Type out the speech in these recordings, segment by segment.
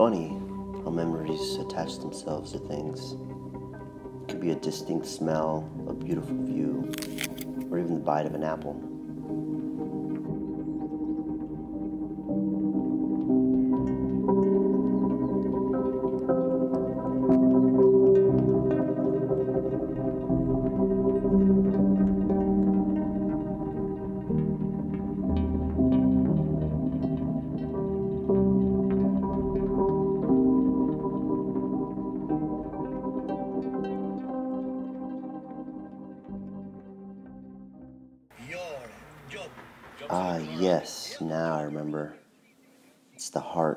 funny how memories attach themselves to things. It could be a distinct smell, a beautiful view, or even the bite of an apple.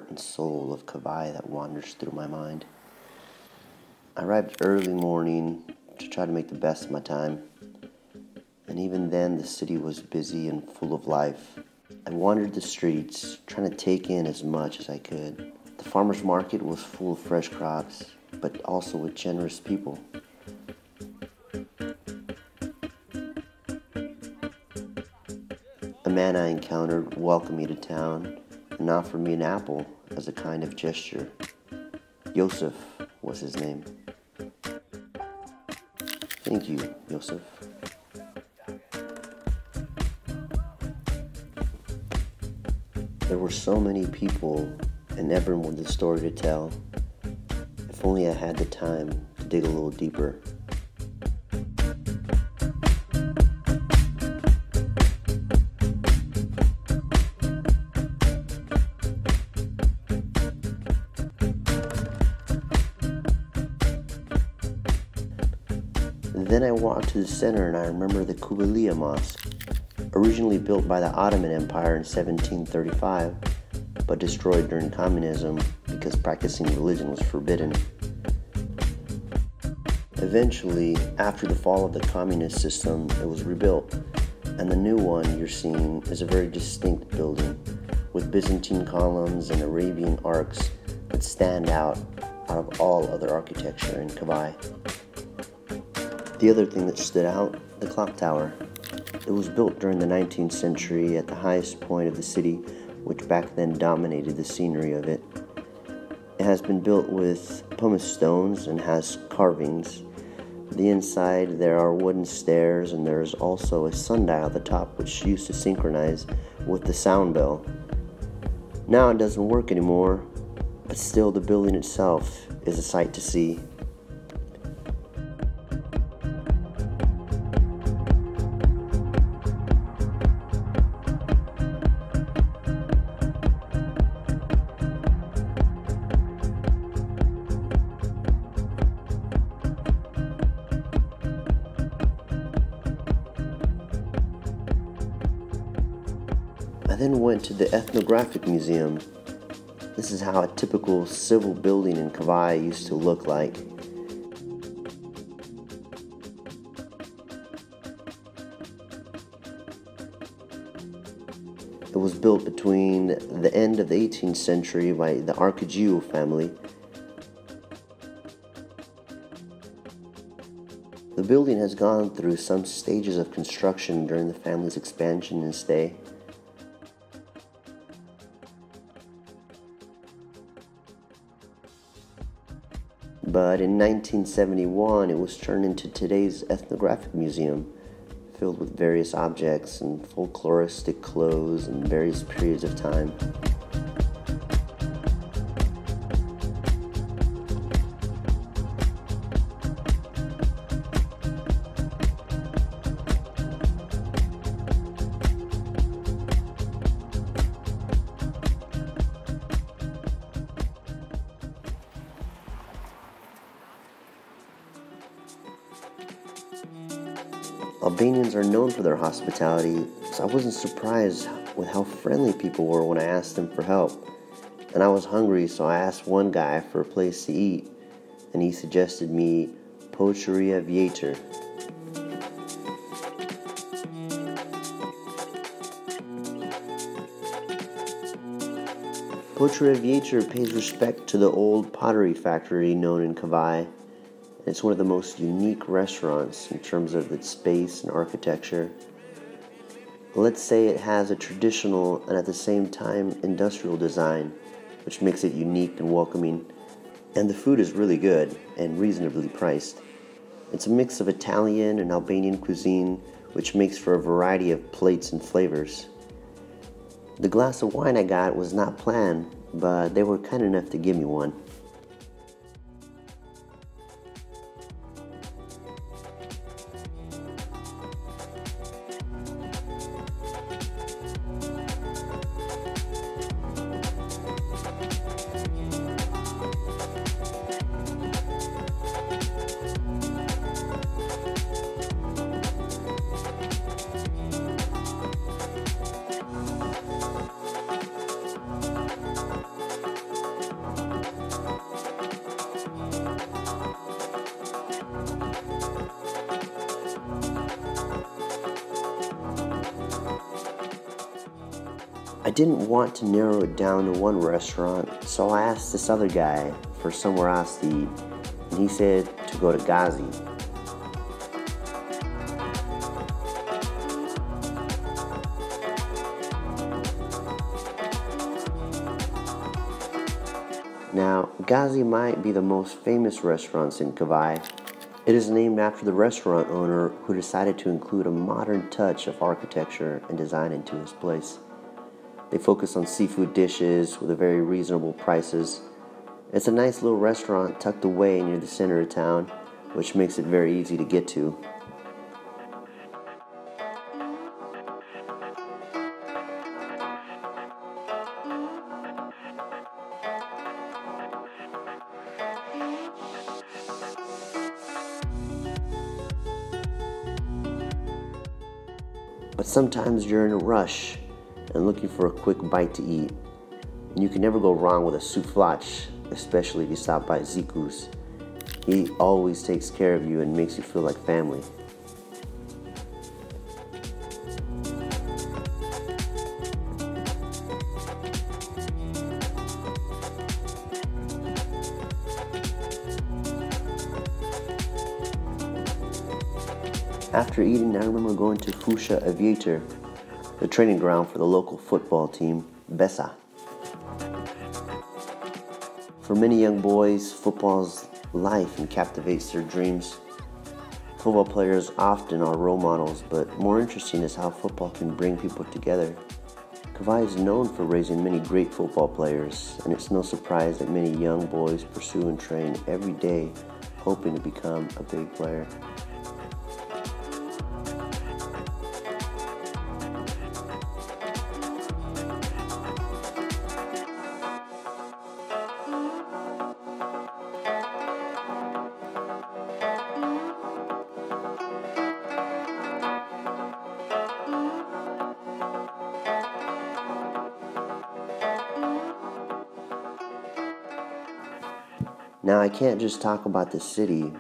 And soul of Kavaja that wanders through my mind. I arrived early morning to try to make the best of my time. And even then, the city was busy and full of life. I wandered the streets, trying to take in as much as I could. The farmer's market was full of fresh crops, but also with generous people. A man I encountered welcomed me to town and offered me an apple as a kind of gesture. Yosef was his name. Thank you, Yosef. There were so many people and everyone with a story to tell. If only I had the time to dig a little deeper. Then I walked to the center and I remember the Kubalia Mosque, originally built by the Ottoman Empire in 1735, but destroyed during communism because practicing religion was forbidden. Eventually, after the fall of the communist system, it was rebuilt, and the new one you're seeing is a very distinct building with Byzantine columns and Arabian arcs that stand out out of all other architecture in Kavaja. The other thing that stood out, the clock tower. It was built during the 19th century at the highest point of the city, which back then dominated the scenery of it. It has been built with pumice stones and has carvings. The inside there are wooden stairs and there is also a sundial at the top which used to synchronize with the sound bell. Now it doesn't work anymore, but still the building itself is a sight to see. I then went to the Ethnographic Museum. This is how a typical civil building in Kavaja used to look like. It was built between the end of the 18th century by the Arcagiu family. The building has gone through some stages of construction during the family's expansion and stay. But in 1971, it was turned into today's ethnographic museum, filled with various objects and folkloristic clothes and various periods of time. Albanians are known for their hospitality, so I wasn't surprised with how friendly people were when I asked them for help. And I was hungry, so I asked one guy for a place to eat, and he suggested me Pocheria Vieter. Pocheria Vieter pays respect to the old pottery factory known in Kavaja it's one of the most unique restaurants in terms of its space and architecture. Let's say it has a traditional and at the same time industrial design. which makes it unique and welcoming. And the food is really good and reasonably priced. It's a mix of Italian and Albanian cuisine, which makes for a variety of plates and flavors. The glass of wine I got was not planned, but they were kind enough to give me one. I didn't want to narrow it down to one restaurant, so I asked this other guy for somewhere else to eat, and he said to go to Ghazi. Now, Ghazi might be the most famous restaurant in Kavaja. It is named after the restaurant owner who decided to include a modern touch of architecture and design into his place. They focus on seafood dishes with very reasonable prices. It's a nice little restaurant tucked away near the center of town, which makes it very easy to get to. But sometimes you're in a rush and looking for a quick bite to eat. You can never go wrong with a souflach, especially if you stop by Ziku's. He always takes care of you and makes you feel like family. After eating, I remember going to Fusha Aviator the training ground for the local football team, Besa. For many young boys, football's life and captivates their dreams. Football players often are role models, but more interesting is how football can bring people together. Kavaja is known for raising many great football players, and it's no surprise that many young boys pursue and train every day, hoping to become a big player. Now, I can't just talk about the city.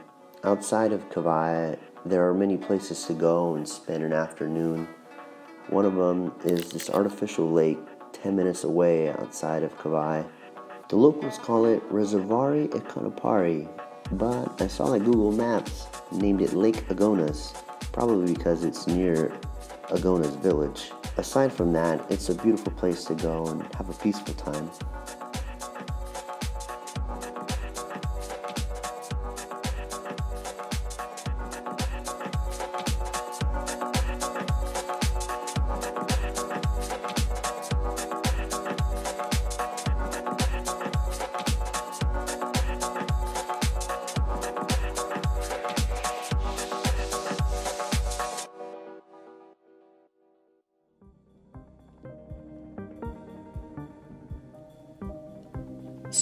Outside of Kavaja, there are many places to go and spend an afternoon. One of them is this artificial lake 10 minutes away outside of Kavaja. The locals call it Reservari Ekonopari, but I saw that Google Maps named it Lake Agonas, probably because it's near Agonas village. Aside from that, it's a beautiful place to go and have a peaceful time.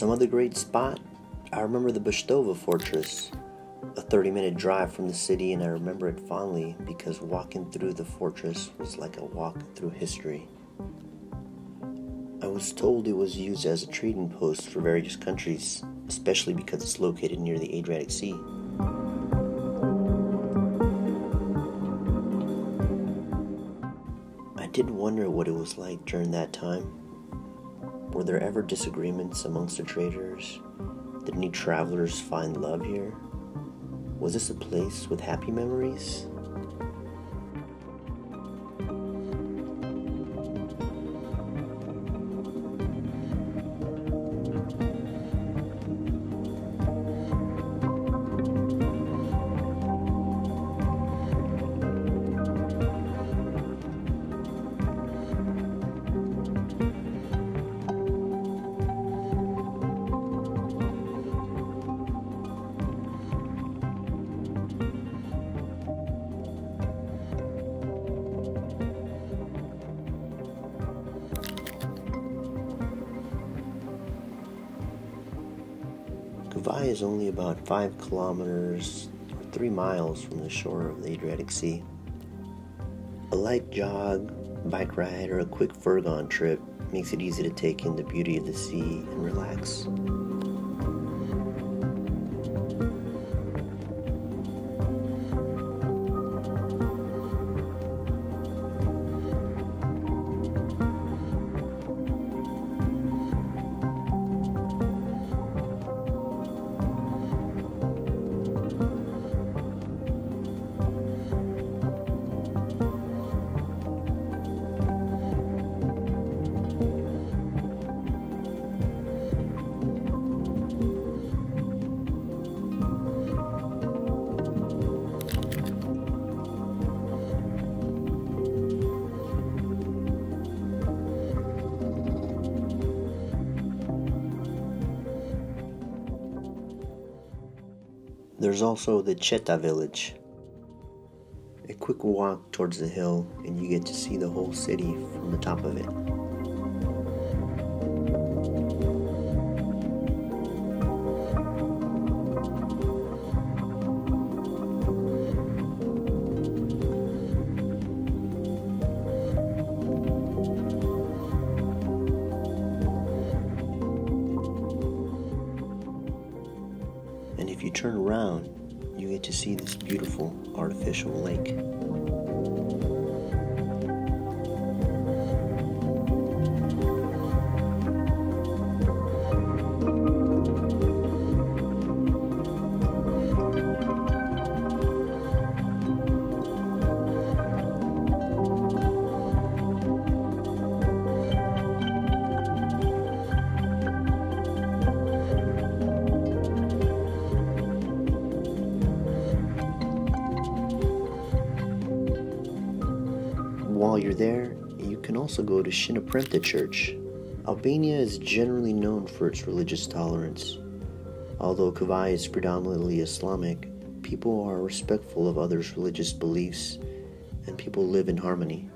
Some other great spot, I remember the Bashtova Fortress, a 30 minute drive from the city, and I remember it fondly because walking through the fortress was like a walk through history. I was told it was used as a trading post for various countries, especially because it's located near the Adriatic Sea. I did wonder what it was like during that time. Were there ever disagreements amongst the traders? Did any travelers find love here? Was this a place with happy memories? Kavaja is only about 5 kilometers or 3 miles from the shore of the Adriatic Sea. A light jog, bike ride, or a quick furgon trip makes it easy to take in the beauty of the sea and relax. There's also the Cheta village. A quick walk towards the hill, and you get to see the whole city from the top of it. Turn around, you get to see this beautiful artificial lake. There, you can also go to Shinaprenta Church. Albania is generally known for its religious tolerance. Although Kavaja is predominantly Islamic, people are respectful of others' religious beliefs and people live in harmony.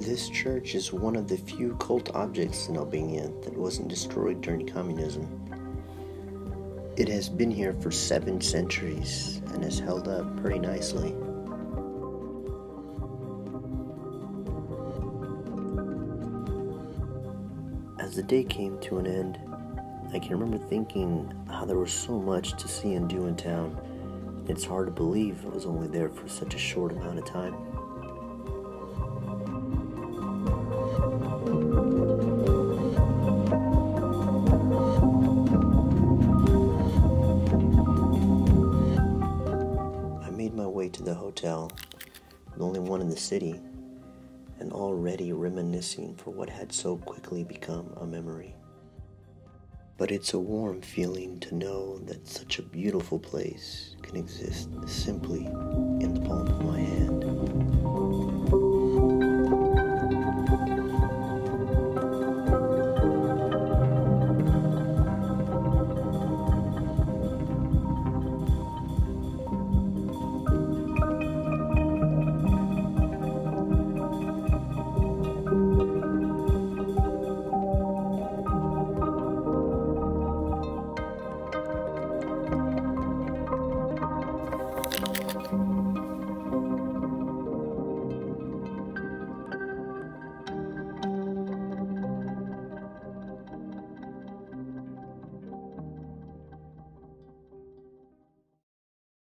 This church is one of the few cult objects in Albania that wasn't destroyed during communism. It has been here for seven centuries and has held up pretty nicely. As the day came to an end, I can remember thinking how there was so much to see and do in town. It's hard to believe I was only there for such a short amount of time. I made my way to the hotel, the only one in the city, and already reminiscing for what had so quickly become a memory. But it's a warm feeling to know that such a beautiful place can exist simply in the palm of my hand.